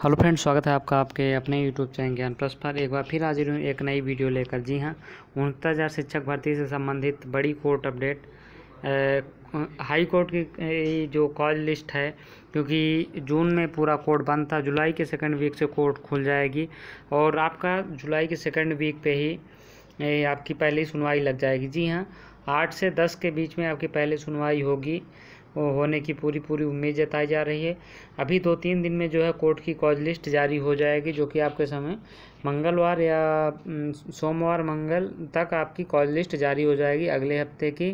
Hello friends, स्वागत है आपका आपके अपने यूट्यूब चैनल ज्ञान प्लस पर। एक बार फिर हाजिर हूँ एक नई वीडियो लेकर जी हाँ। उनहत्तर हज़ार शिक्षक भर्ती से संबंधित बड़ी कोर्ट अपडेट। हाई कोर्ट की जो कॉल लिस्ट है, क्योंकि जून में पूरा कोर्ट बंद था, जुलाई के सेकंड वीक से कोर्ट खुल जाएगी। और आपका जुलाई के सेकंड वीक पे ही आपकी पहली सुनवाई लग जाएगी। जी हाँ आठ से दस के बीच में आपकी पहली सुनवाई होगी। होने की पूरी पूरी उम्मीद जताई जा रही है। अभी दो तीन दिन में जो है कोर्ट की कॉज लिस्ट जारी हो जाएगी, जो कि आपके समय मंगलवार या सोमवार मंगल तक आपकी कॉज लिस्ट जारी हो जाएगी अगले हफ़्ते की,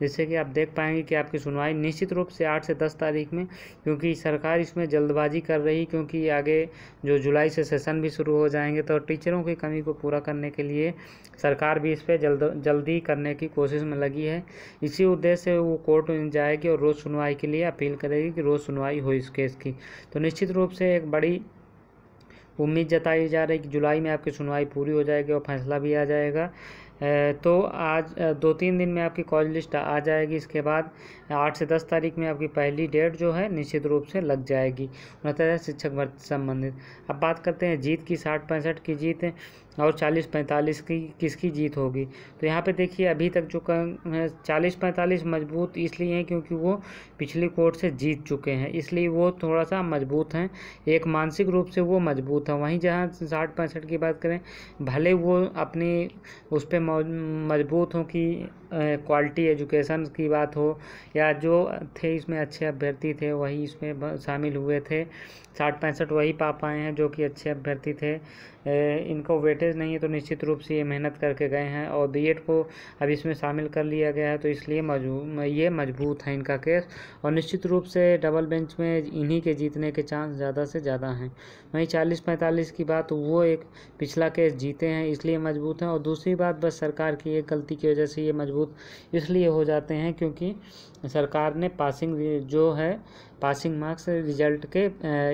जिससे कि आप देख पाएँगे कि आपकी सुनवाई निश्चित रूप से आठ से दस तारीख में, क्योंकि सरकार इसमें जल्दबाजी कर रही, क्योंकि आगे जो जुलाई से सेशन भी शुरू हो जाएँगे तो टीचरों की कमी को पूरा करने के लिए सरकार भी इस पर जल्द जल्दी करने की कोशिश में लगी है। इसी उद्देश्य से वो कोर्ट जाएगी और रोज़ सुनवाई के लिए अपील करेगी कि रोज़ सुनवाई हो इस केस की। तो निश्चित रूप से एक बड़ी उम्मीद जताई जा रही है कि जुलाई में आपकी सुनवाई पूरी हो जाएगी और फैसला भी आ जाएगा। तो आज दो तीन दिन में आपकी कॉलेज लिस्ट आ जाएगी। इसके बाद आठ से दस तारीख में आपकी पहली डेट जो है निश्चित रूप से लग जाएगी। उनहत्तर शिक्षक भर्ती संबंधित। अब बात करते हैं, जीत की साठ पैंसठ की जीत। और चालीस पैंतालीस की किसकी जीत होगी। तो यहाँ पे देखिए, अभी तक जो चालीस पैंतालीस मज़बूत इसलिए हैं क्योंकि वो पिछली कोर्ट से जीत चुके हैं। इसलिए वो थोड़ा सा मज़बूत हैं। एक मानसिक रूप से वो मज़बूत हैं। वहीं जहाँ साठ पैंसठ की बात करें, भले वो अपनी उस पर मज़बूत हों कि क्वालिटी एजुकेशन की बात हो या जो थे इसमें अच्छे अभ्यर्थी थे, वही इसमें शामिल हुए थे। साठ पैंसठ वही पा पाए हैं जो कि अच्छे अभ्यर्थी थे। इनको वेटेज नहीं है तो निश्चित रूप से ये मेहनत करके गए हैं और बी को अब इसमें शामिल कर लिया गया है तो इसलिए मज़बूत ये मज़बूत है इनका केस और निश्चित रूप से डबल बेंच में इन्हीं के जीतने के चांस ज़्यादा से ज़्यादा हैं। वहीं चालीस पैंतालीस की बात, वो एक पिछला केस जीते हैं, इसलिए मज़बूत हैं और दूसरी बात, बस सरकार की एक गलती की वजह से ये मज़बूत इसलिए हो जाते हैं क्योंकि सरकार ने पासिंग जो है पासिंग मार्क्स रिज़ल्ट के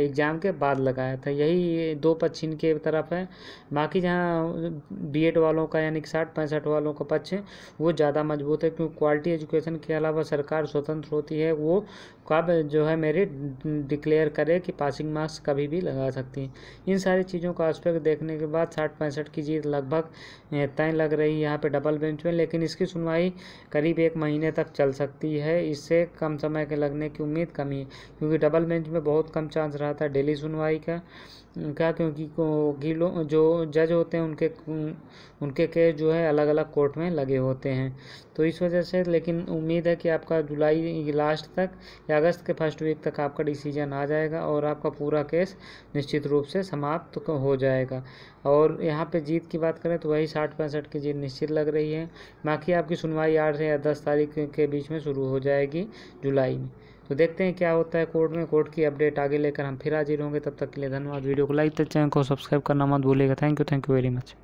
एग्ज़ाम के बाद लगाया था। यही दो पक्ष इनके तरफ़ है, बाकी जहाँ बीएड वालों का, यानी कि साठ पैंसठ वालों का पक्ष है वो ज़्यादा मज़बूत है, क्योंकि क्वालिटी एजुकेशन के अलावा सरकार स्वतंत्र होती है, वो कब जो है मेरिट डिक्लेयर करे कि पासिंग मार्क्स कभी भी लगा सकती हैं। इन सारी चीज़ों का एस्पेक्ट देखने के बाद साठ पैंसठ की जीत लगभग तय लग रही है, यहाँ पे डबल बेंच में, लेकिन इसकी सुनवाई करीब एक महीने तक चल सकती है, इससे कम समय के लगने की उम्मीद कमी है क्योंकि डबल बेंच में बहुत कम चांस रहा था डेली सुनवाई का क्या क्योंकि गिलो जो जज होते हैं, उनके उनके केस जो है अलग अलग कोर्ट में लगे होते हैं। तो इस वजह से, लेकिन उम्मीद है कि आपका जुलाई लास्ट तक या अगस्त के फ़र्स्ट वीक तक आपका डिसीज़न आ जाएगा और आपका पूरा केस निश्चित रूप से समाप्त तो हो जाएगा। और यहाँ पे जीत की बात करें तो वही साठ पैंसठ की जीत निश्चित लग रही है। बाकी आपकी सुनवाई आठ से या दस तारीख के बीच में शुरू हो जाएगी जुलाई में। तो देखते हैं क्या होता है कोर्ट में। कोर्ट की अपडेट आगे लेकर हम फिर हाजिर होंगे। तब तक के लिए धन्यवाद। वीडियो को लाइक, चैनल को सब्सक्राइब करना मत भूलिएगा। Thank you thank you very much.